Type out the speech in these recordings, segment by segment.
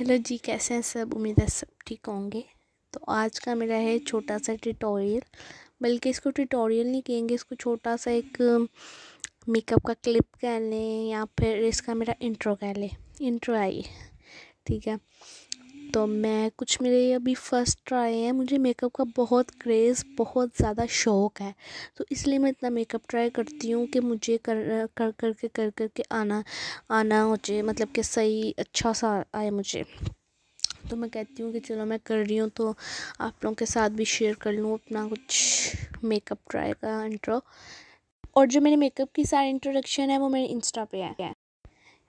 Hello जी, कैसे हैं सब? उम्मीद है सब ठीक होंगे। तो आज का मेरा है छोटा सा ट्यूटोरियल बल्कि इसको ट्यूटोरियल नहीं कहेंगे, इसको छोटा सा एक मेकअप का क्लिप कह लें या फिर इसका मेरा इंट्रो कह लें। इंट्रो आई ठीक है? तो मैं कुछ मेरे अभी फ़र्स्ट ट्राई है। मुझे मेकअप का बहुत क्रेज़ बहुत ज़्यादा शौक़ है। तो इसलिए मैं इतना मेकअप ट्राई करती हूँ कि मुझे कर कर कर के कर कर के आना आना हो जाए मतलब कि सही अच्छा सा आए मुझे। तो मैं कहती हूँ कि चलो मैं कर रही हूँ तो आप लोगों के साथ भी शेयर कर लूँ अपना कुछ मेकअप ट्राई का इंट्रो और जो मेरे मेकअप की सारी इंट्रोडक्शन है, वो मेरे इंस्टा पे है।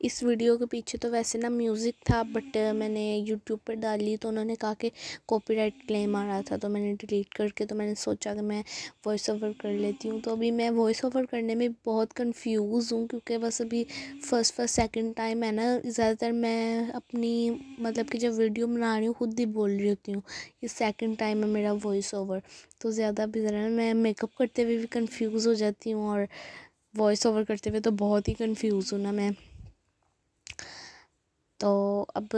इस वीडियो के पीछे तो वैसे ना म्यूज़िक था बट मैंने यूट्यूब पर डाली तो उन्होंने कहा कि कॉपीराइट क्लेम आ रहा था तो मैंने डिलीट करके तो मैंने सोचा कि मैं वॉइस ओवर कर लेती हूँ। तो अभी मैं वॉइस ओवर करने में बहुत कंफ्यूज हूँ, क्योंकि बस अभी फ़र्स्ट फ़र्स्ट सेकंड टाइम है ना, ज़्यादातर मैं अपनी मतलब कि जब वीडियो बना रही हूँ, खुद ही बोल रही होती हूँ ये सेकेंड टाइम है मेरा वॉइस ओवर तो ज़्यादा भी ज़रा मैं मेकअप करते हुए भी कन्फ्यूज़ हो जाती हूँ और वॉइस ओवर करते हुए तो बहुत ही कन्फ्यूज़ हूँ ना मैं। तो अब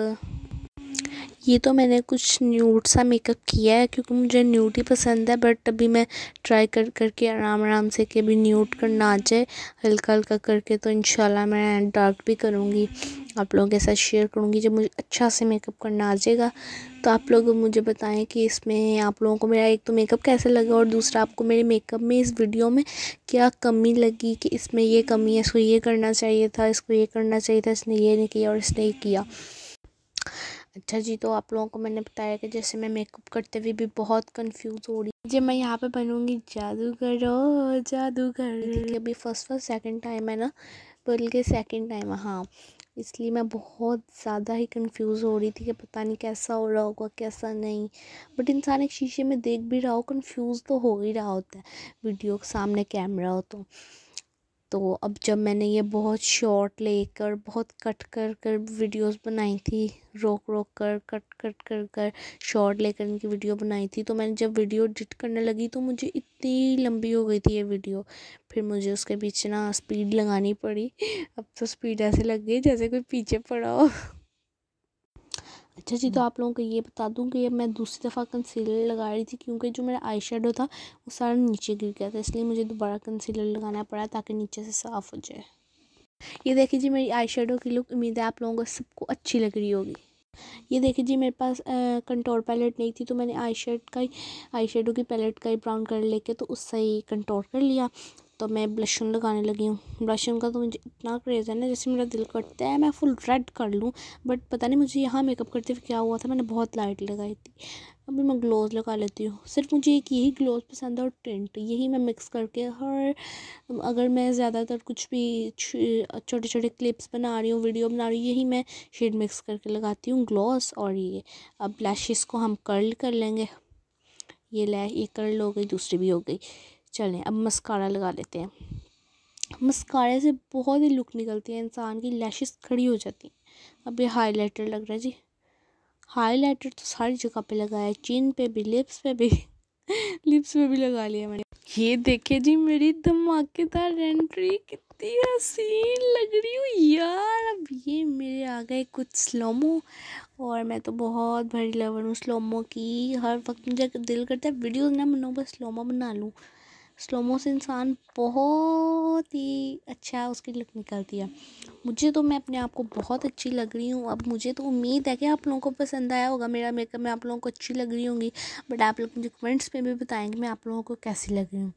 ये तो मैंने कुछ न्यूड सा मेकअप किया है क्योंकि मुझे न्यूड ही पसंद है बट अभी मैं ट्राई कर, करके आराम आराम से कि अभी न्यूड करना आ जाए, हल्का हल्का करके तो इंशाल्लाह मैं डार्क भी करूँगी। आप लोगों के साथ शेयर करूँगी जब मुझे अच्छा से मेकअप करना आ जाएगा। तो आप लोग मुझे बताएँ कि इसमें आप लोगों को मेरा एक तो मेकअप कैसे लगा और दूसरा आपको मेरे मेकअप में इस वीडियो में क्या कमी लगी कि इसमें ये कमी है, इसको ये करना चाहिए था, इसको ये करना चाहिए था, इसने ये नहीं किया और इसने ये किया। अच्छा जी तो आप लोगों को मैंने बताया कि जैसे मैं मेकअप करते हुए भी बहुत कंफ्यूज हो रही जब मैं यहाँ पे बनूँगी जादूगर ओ जादूगर। ठीक अभी फ़र्स्ट फ़र्स्ट सेकंड टाइम है ना बल्कि सेकंड टाइम है हाँ। इसलिए मैं बहुत ज़्यादा ही कंफ्यूज हो रही थी कि पता नहीं कैसा हो रहा होगा कैसा नहीं। बट इंसान एक शीशे में देख भी रहा हो कंफ्यूज तो हो ही रहा होता है वीडियो के सामने कैमरा हो तो। तो अब जब मैंने ये बहुत शॉर्ट लेकर, बहुत कट कर कर वीडियोस बनाई थी, रोक रोक कर कट कट कर कर शॉर्ट लेकर इनकी वीडियो बनाई थी तो मैंने जब वीडियो एडिट करने लगी तो मुझे इतनी लंबी हो गई थी ये वीडियो फिर मुझे उसके पीछे ना स्पीड लगानी पड़ी। अब तो स्पीड ऐसे लग गई जैसे कोई पीछे पड़ा हो। अच्छा जी तो आप लोगों को ये बता दूँ कि मैं दूसरी दफ़ा कंसीलर लगा रही थी क्योंकि जो मेरा आई शेडो था वो सारा नीचे गिर गया था इसलिए मुझे दोबारा कंसीलर लगाना पड़ा ताकि नीचे से साफ़ हो जाए। ये देखिए जी मेरी आई शेडो की लुक उम्मीद है आप लोगों को सबको अच्छी लग रही होगी। ये देखिए जी मेरे पास कंटोर पैलेट नहीं थी तो मैंने आई शेड का ही आई शेडो की पैलेट का ही ब्राउन कलर लेके तो उससे ही कंटोर कर लिया। तो मैं ब्लशन लगाने लगी हूँ। ब्लशन का तो मुझे इतना क्रेज़ है ना, जैसे मेरा दिल करता है, मैं फुल रेड कर लूँ। बट पता नहीं मुझे यहाँ मेकअप करते हुए क्या हुआ था, मैंने बहुत लाइट लगाई थी। अभी मैं ग्लोज लगा लेती हूँ। सिर्फ़ मुझे एक यही ग्लोज पसंद है और टेंट यही मैं मिक्स करके हर, अगर मैं ज़्यादातर कुछ भी छोटे छोटे क्लिप्स बना रही हूँ वीडियो बना रही हूँ, यही मैं शेड मिक्स करके लगाती हूँ ग्लोस और ये। अब लैशेस को हम कर्ल कर लेंगे। ये लै, ये कर्ल हो गई, दूसरी भी हो गई। चलें, अब मस्कारा लगा लेते हैं। मस्कारे से बहुत ही लुक निकलती है इंसान की, लैशेस खड़ी हो जाती हैं। अब ये हाईलाइटर लग रहा है जी। हाईलाइटर तो सारी जगह पे लगाया है चिन पे भी लिप्स पे भी। लिप्स पे भी लगा लिया मैंने। ये देखे जी, मेरी धमाकेदार एंट्री कितनी हसीन लग रही हूँ यार। अब ये मेरे आ गए कुछ स्लोमो और मैं तो बहुत भरी लवर हूँ स्लोमो की। हर वक्त मुझे दिल करता है, वीडियो ना बनाऊँ, बस स्लोमो बना लूँ। स्लोमो से इंसान बहुत ही अच्छा उसकी लुक निकलती है। मुझे तो मैं अपने आप को बहुत अच्छी लग रही हूँ। अब मुझे तो उम्मीद है कि आप लोगों को पसंद आया होगा मेरा मेकअप मैं आप लोगों को अच्छी लग रही होंगी बट आप लोग मुझे कमेंट्स में भी बताएँगे मैं आप लोगों को कैसी लग रही हूँ।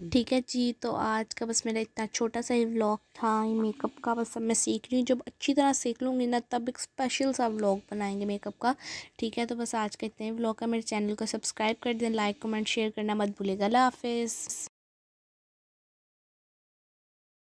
ठीक है जी तो आज का बस मेरा इतना छोटा सा ही व्लॉग था मेकअप का बस अब मैं सीख रही हूँ। जब अच्छी तरह सीख लूँगी ना, तब एक स्पेशल सा व्लॉग बनाएँगे मेकअप का। ठीक है तो बस आज का इतना ही व्लॉग का मेरे चैनल को सब्सक्राइब कर दें लाइक कमेंट शेयर करना मत भूलेगा अल्लाह हाफिज़।